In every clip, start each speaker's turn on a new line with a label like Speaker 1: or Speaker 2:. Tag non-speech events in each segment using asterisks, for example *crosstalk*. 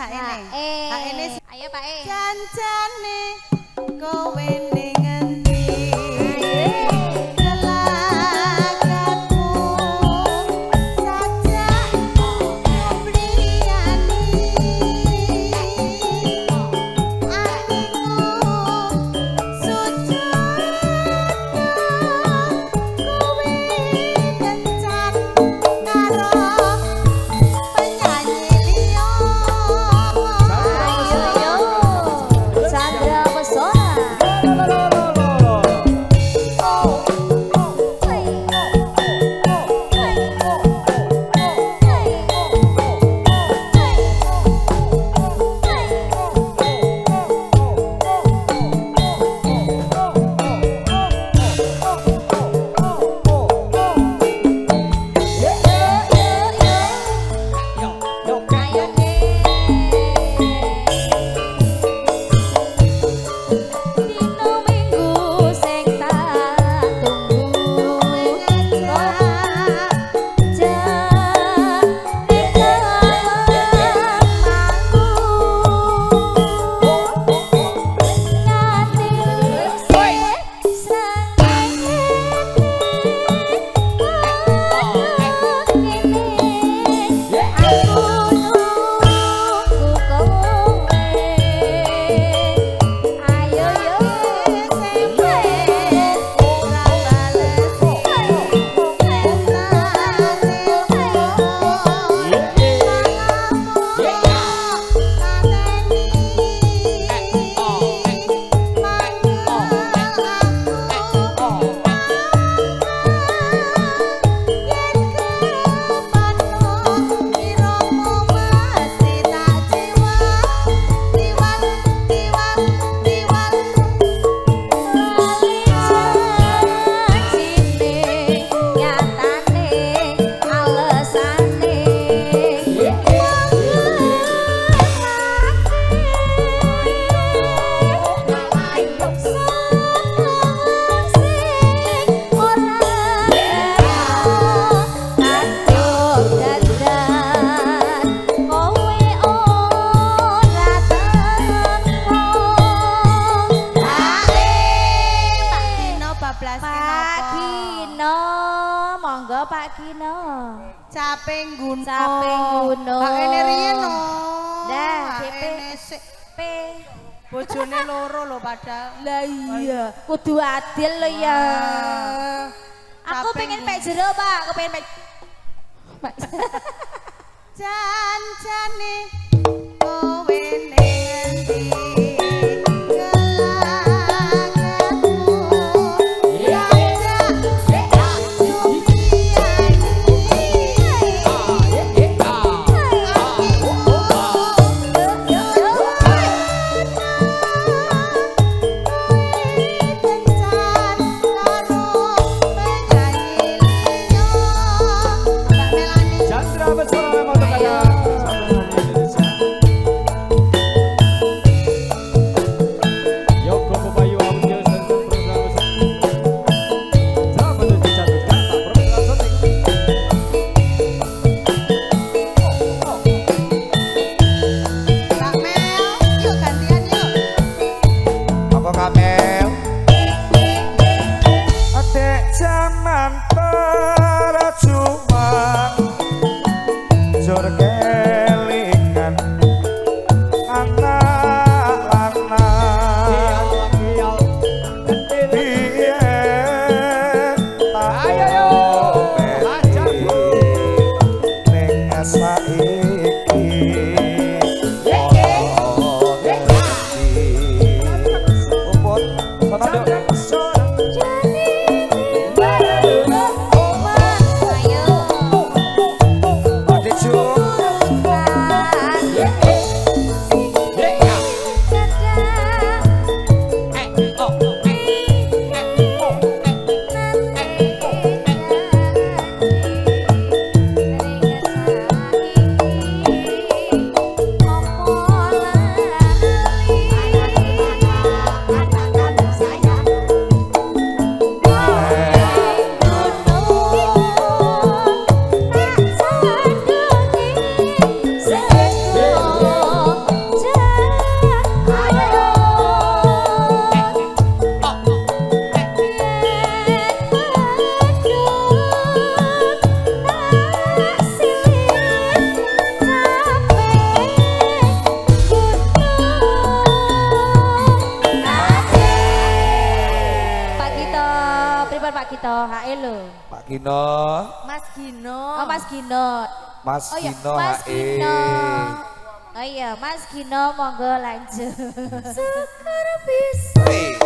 Speaker 1: HN. HN.
Speaker 2: Ayo Pak E.
Speaker 1: Janjane kowe
Speaker 2: kudu adil lo ya. Ah.
Speaker 1: Aku
Speaker 2: pengen pek jero pak. Aku pengen pek *laughs* *laughs* jan
Speaker 1: jane kowe
Speaker 3: Stop.
Speaker 1: Mas
Speaker 2: Oh iya,
Speaker 3: Gino
Speaker 2: Mas
Speaker 3: HE.
Speaker 2: Gino. Oh iya, Mas Gino monggo lanjut. Sekarang bisa
Speaker 3: Hei,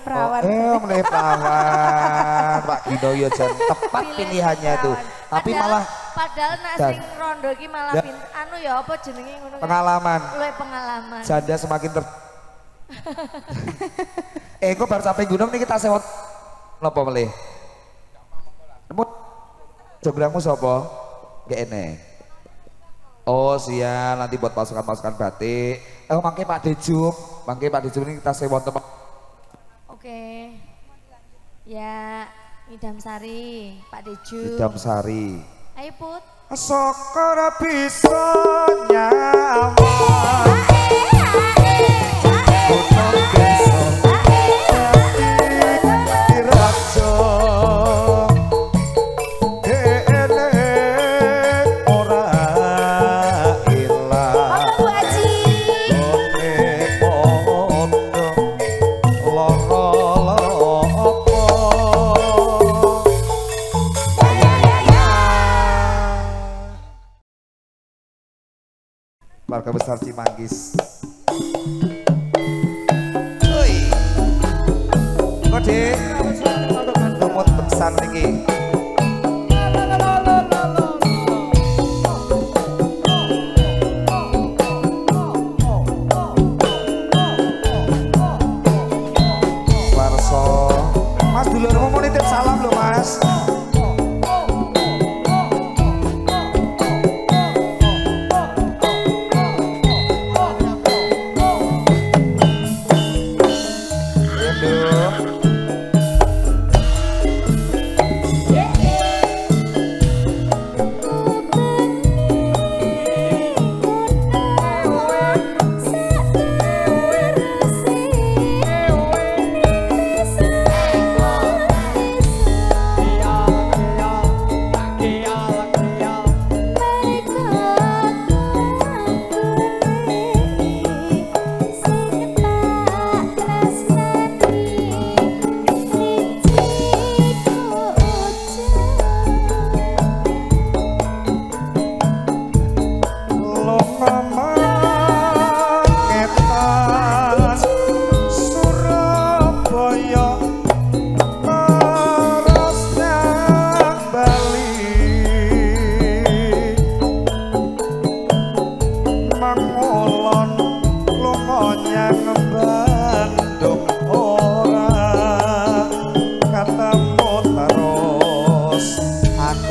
Speaker 2: perawan
Speaker 3: Eh, mulai perawan, Pak Gino yo jan tepat
Speaker 1: Pilih
Speaker 3: pilihannya tuh. Tapi
Speaker 1: Padahal-
Speaker 3: malah
Speaker 1: padahal nak sing rondo iki malah
Speaker 3: Ya.
Speaker 1: anu ya apa jenenge ngono kan?
Speaker 3: pengalaman
Speaker 1: Luwih pengalaman.
Speaker 3: janda semakin ter. *laughs* eh, kok baru sampai gunung nih kita sewot. Nopo melih? Nemu jograngmu sopo? Gak enek. Oh siap, nanti buat pasukan-pasukan batik. Eh, mangke Pak Dejuk, mangke Pak Dejuk ini kita sewot tempat.
Speaker 1: Oke. Ya, Idam Sari, Pak Deju.
Speaker 3: Idam Sari.
Speaker 1: Ayo Put.
Speaker 3: Sokor bisa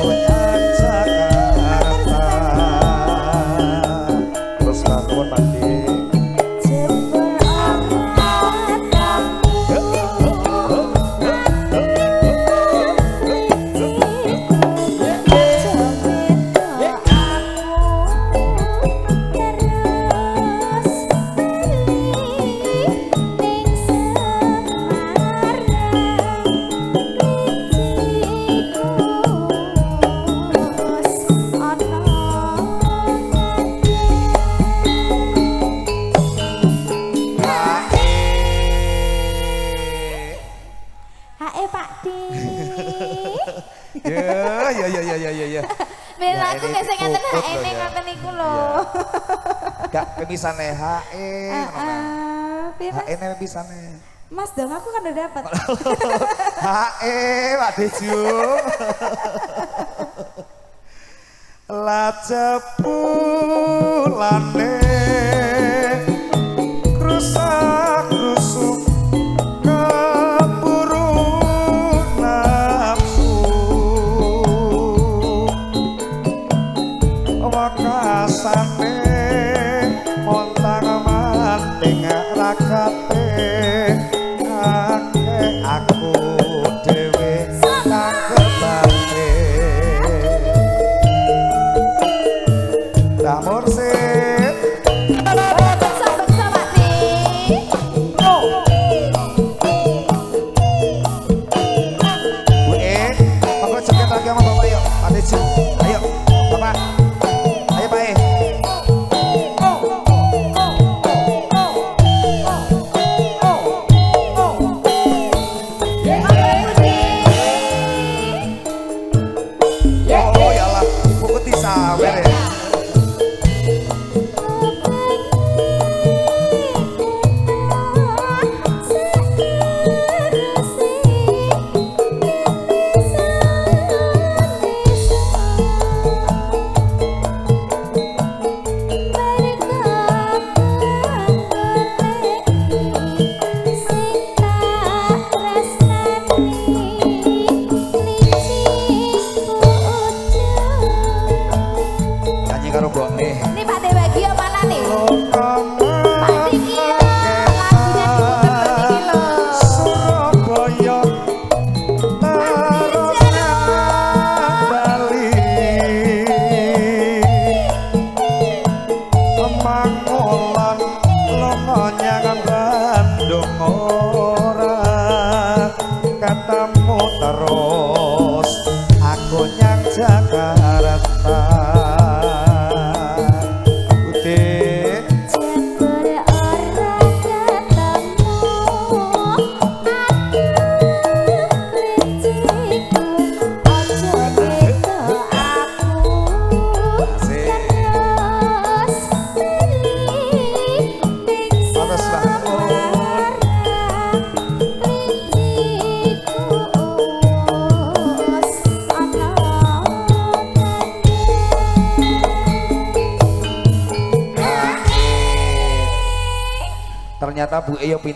Speaker 3: Boy, I iya iya iya iya.
Speaker 2: Bela
Speaker 3: Ya, *laughs*
Speaker 2: aku
Speaker 3: ini
Speaker 2: gesek ngaten
Speaker 3: puput
Speaker 2: hak
Speaker 3: loh
Speaker 2: ini
Speaker 3: ya.
Speaker 2: ngoten *laughs* niku lho.
Speaker 3: Gak kemisane HE ngono.
Speaker 2: Ah, piye, Mas?
Speaker 3: HE ne pisane.
Speaker 2: Mas dong aku kan udah dapat.
Speaker 3: HE *laughs* Pak Dejum. Lacepulane krusak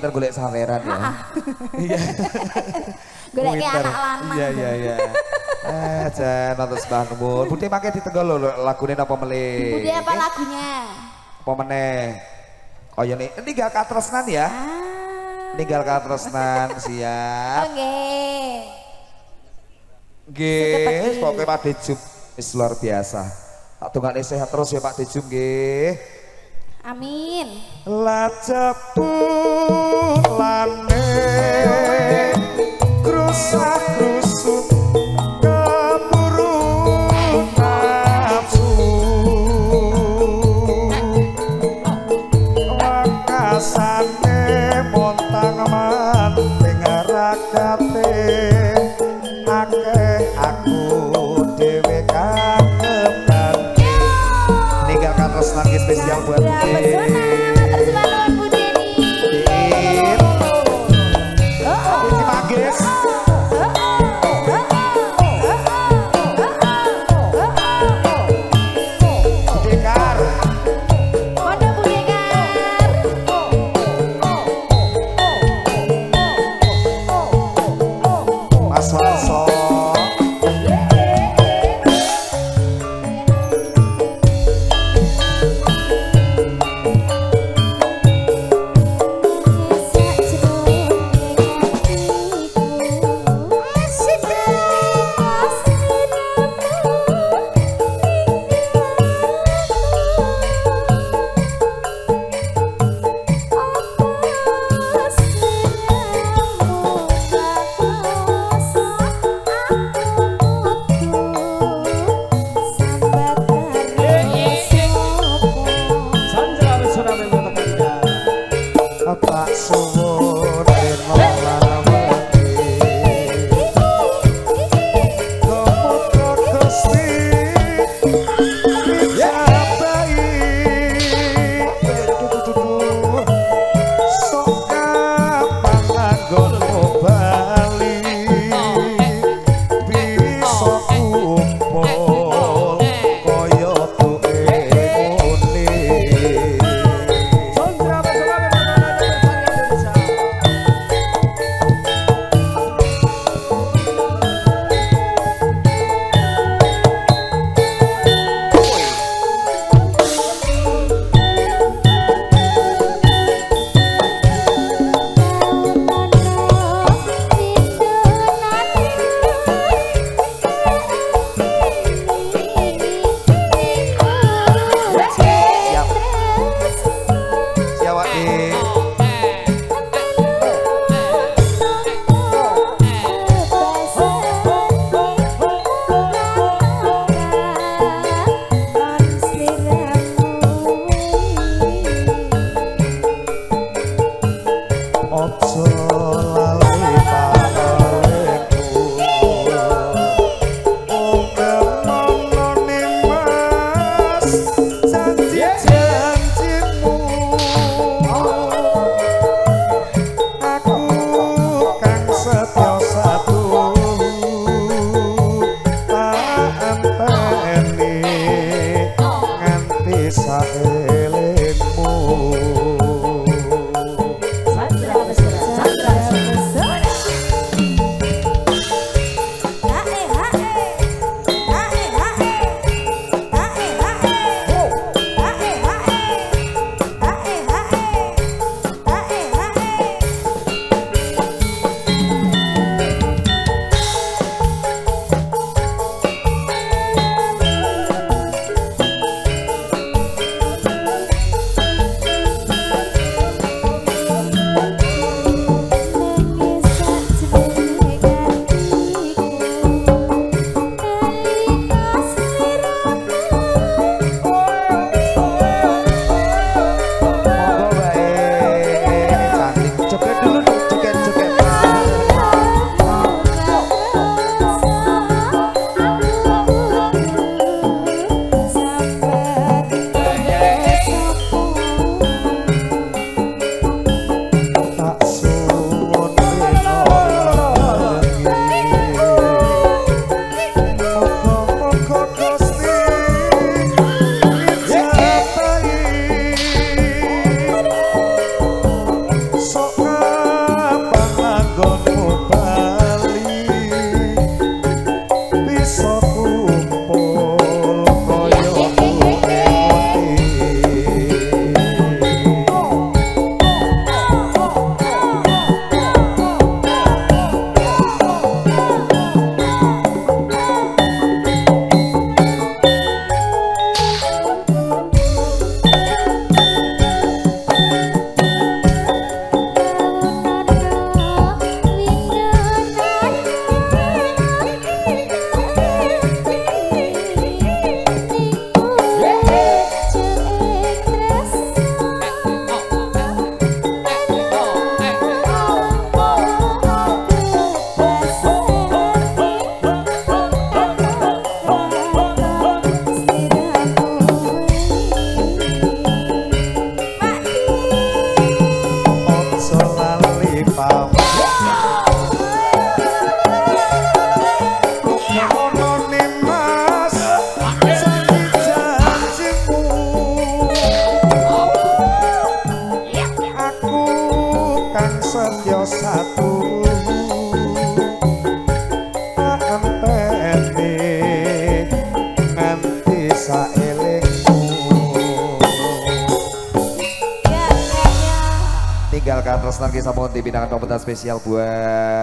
Speaker 3: pinter golek saweran ya. Iya. *laughs*
Speaker 2: Golek
Speaker 3: Pinter.
Speaker 2: anak lanang.
Speaker 3: Iya iya iya. Eh, jan atus bangun. Budi make ditenggol lho lagune napa melih.
Speaker 2: Budi apa lagunya?
Speaker 3: Apa meneh? Kaya nih, ninggal katresnan ya.
Speaker 2: Ah.
Speaker 3: Ninggal katresnan siap.
Speaker 2: Oke.
Speaker 3: Nggih, pokoke Pak Dejum wis luar biasa. Tak dongakne sehat terus ya Pak Dejum nggih.
Speaker 2: Amin.
Speaker 3: La lane krusak-krusuk kepuru nafsu. Wakasane montang man dengar i sabes bintang kompetisi spesial buat.